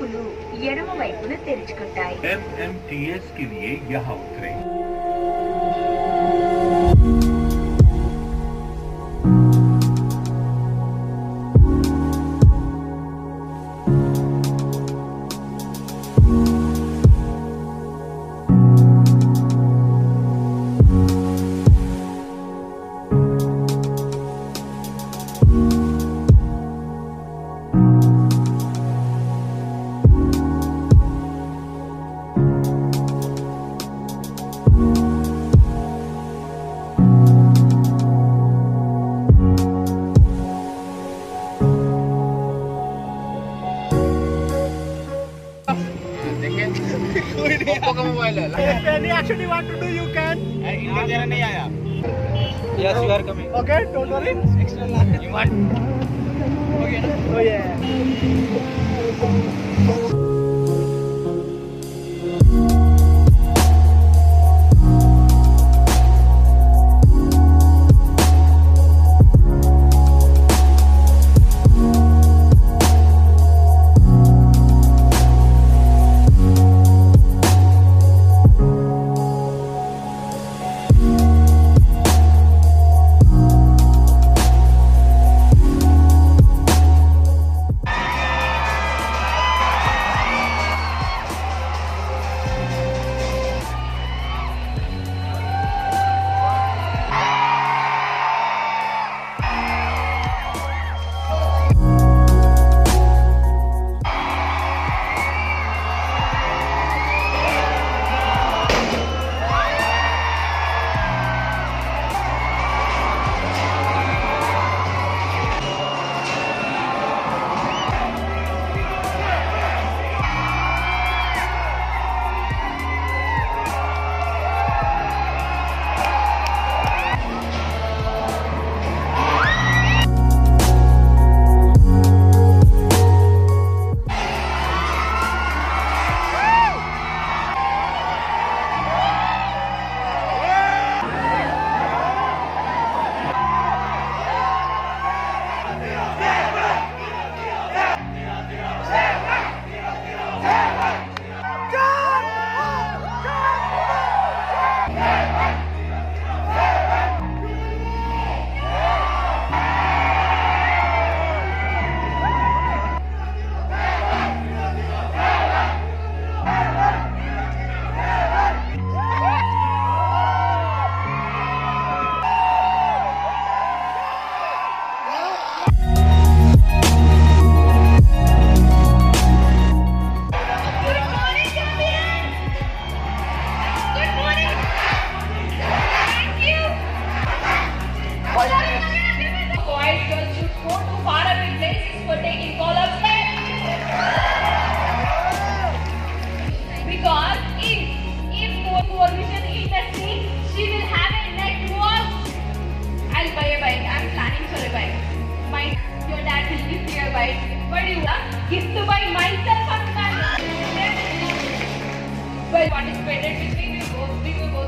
తలుపులు ఎడమ వైపున తెరుచుకుంటాయి. ఎంఎంటీఎస్కి लिए यहाँ उतरें कोई नहीं आया coming okay Because if, if for coalition industry, she will have a network. I'll buy a bike. I'm planning for a bike. My, your dad will give me a bike. Do you want? Gift to buy myself or my well participated with me. We both we were working